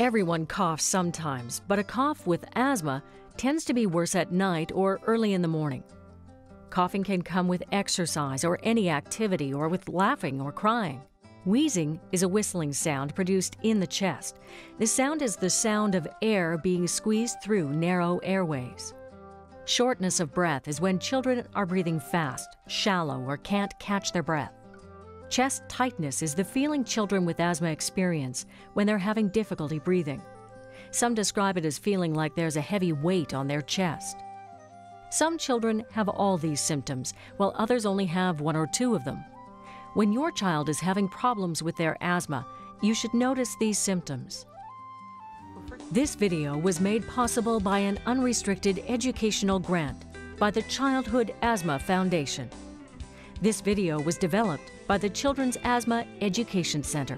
Everyone coughs sometimes, but a cough with asthma tends to be worse at night or early in the morning. Coughing can come with exercise or any activity or with laughing or crying. Wheezing is a whistling sound produced in the chest. This sound is the sound of air being squeezed through narrow airways. Shortness of breath is when children are breathing fast, shallow, or can't catch their breath. Chest tightness is the feeling children with asthma experience when they're having difficulty breathing. Some describe it as feeling like there's a heavy weight on their chest. Some children have all these symptoms, while others only have one or two of them. When your child is having problems with their asthma, you should notice these symptoms. This video was made possible by an unrestricted educational grant by the Childhood Asthma Foundation. This video was developed by the Children's Asthma Education Center.